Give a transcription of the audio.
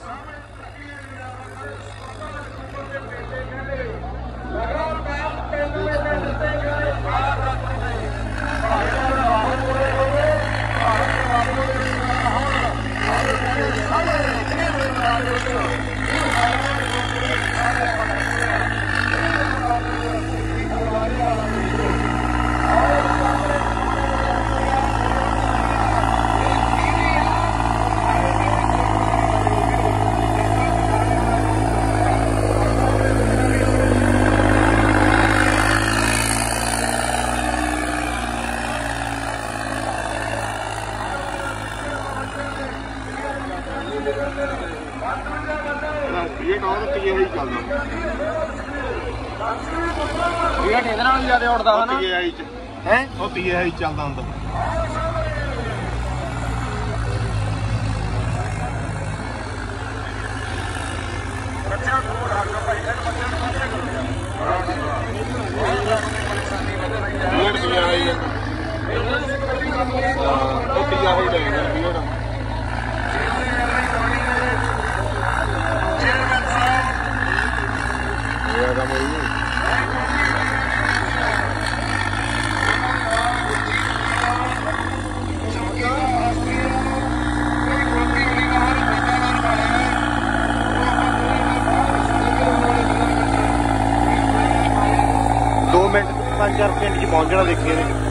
Summer. ਇਹ ਕਹੋ ਤਾਂ ਤੀਏ ਹੀ ਚੱਲਦਾ ਇਹ ਇਹਦੇ ਨਾਲ ਜ਼ਿਆਦਾ ਉੜਦਾ ਉਹ ਹਨਾ ਤੀਏ ਆਈ ਚ ਹੈ ਉਹ ਤੀਏ ਹੀ ਚੱਲਦਾ ਹੁੰਦਾ। ਵੀੜ ਤੀਆ ਆਈ ਹੈ ਉਹ ਤੀਆ ਹੀ ਲੈ ਗਿਆ ਵੀੜ ਮਿੰਟ 5-4 ਮਿੰਟ ਚ ਪਹੁੰਚ ਜਾਣਾ ਦੇਖੀਏ ਨੇ